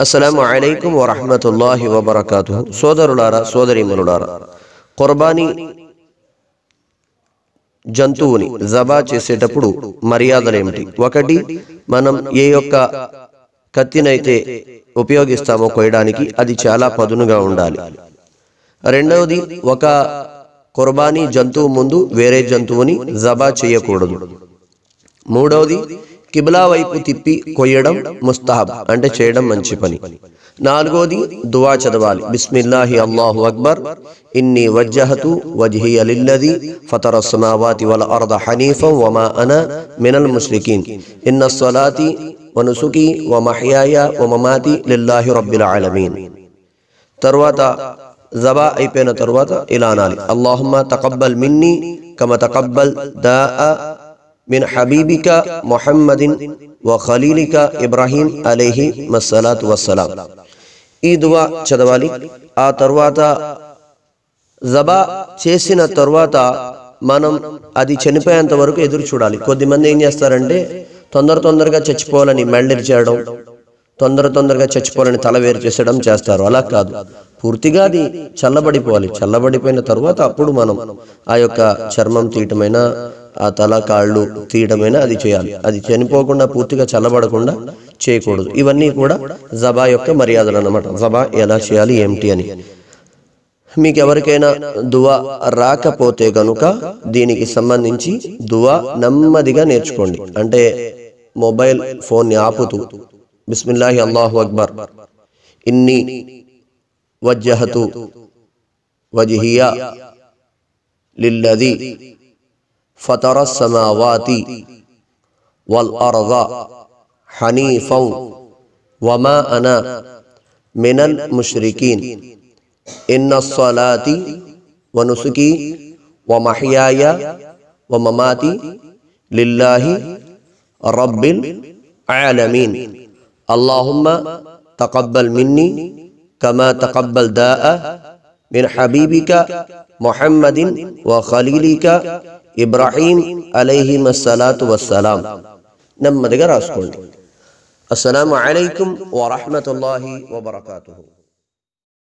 అస్సలాము అలైకుం వరహమతుల్లాహి వబర్కాతు సోదరులారా సోదరీమనులారా కుర్బానీ జంతువుని జబా చేసేటప్పుడు మర్యాదలేమిటి ఒకటి మనం ఏ యొక్క కత్తినైతే ఉపయోగిస్తామో కొయ్యడానికి అది చాలా పదునుగా ఉండాలి. రెండవది ఒక కుర్బానీ జంతువు ముందు వేరే జంతువుని జబా చేయకూడదు. మూడవది కిబిలా వైపు తిప్పి కొయ్యడం ముస్తాహబ్ అంటే చేయడం మంచి పని నాలుగోది దువా చదవాలి బిస్మిల్లాహి అల్లాహు అక్బర్ ఇన్ని వజ్జహతు వజ్హియ లిల్లది ఫతర సమావాతి వల అర్ద హనీఫం వమా అన మినల్ ముష్రికీన్ ఇన్న స్వలాతి వనుసుకి వ మహ్యాయ వ మమాతి లిల్లాహి రబ్బిల్ ఆలమీన్ తర్వాత జబా అయిపోయిన తర్వాత ఇలా అనాలి అల్లాహుమ్మ తకబ్బల్ మిన్ని కమ తకబ్బల్ దా మిన్ హబీబిక మొహమ్మదిన్ వ ఇబ్రాహీం అలీహి మస్సలాతు వస్సలాం ఈ దువా చదవాలి ఆ తర్వాత జబా చేసిన తర్వాత మనం అది చనిపోయేంత వరకు ఎదురు చూడాలి కొద్దిమంది ఏం చేస్తారంటే తొందర తొందరగా చచ్చిపోవాలని మెల్డర్ చేయడం తొందర తొందరగా చచ్చిపోవాలని తల వేరు చేసడం చేస్తారు. అలా కాదు. పూర్తిగా అది చల్లబడిపోవాలి. చల్లబడిపోయిన తర్వాత అప్పుడు మనం ఆ యొక్క చర్మం తీయటమైన ఆ తల కాళ్ళు తీయడమైనా అది చేయాలి. అది చనిపోకుండా పూర్తిగా చల్లబడకుండా చేయకూడదు. ఇవన్నీ కూడా జబా యొక్క మర్యాదలు అన్నమాట. జబా ఎలా చేయాలి ఏమిటి అని. మీకు ఎవరికైనా దువా రాకపోతే గనుక దీనికి సంబంధించి దువా నెమ్మదిగా నేర్చుకోండి. అంటే మొబైల్ ఫోన్ని ఆపుతూ బిస్మిల్లాహి అల్లాహు అక్బర్ ఇన్ని వజ్జహతు వజహియా లిల్లది فطر السماوات والأرض حنيفا وما أنا من المشركين إن الصلاة ونسكي ومحياي ومماتي لله رب العالمين اللهم تقبل مني كما تقبل داء من حبيبك محمد وخليلك ಇಬ್ರಾಹಿಂ ಅಲೈಹಿಮ್ ಅಸ್ಸಲಾತು ವಸ್ಸಲಾಂ ನಮ್ಮ ಮದಗೆ ರಾಸ್ಕೊಳ್ಳಿ ಅಸ್ಸಲಾಮು ಅಲೈಕುಂ ವರಹಮತುಲ್ಲಾಹಿ ವಬರಕಾತುಹು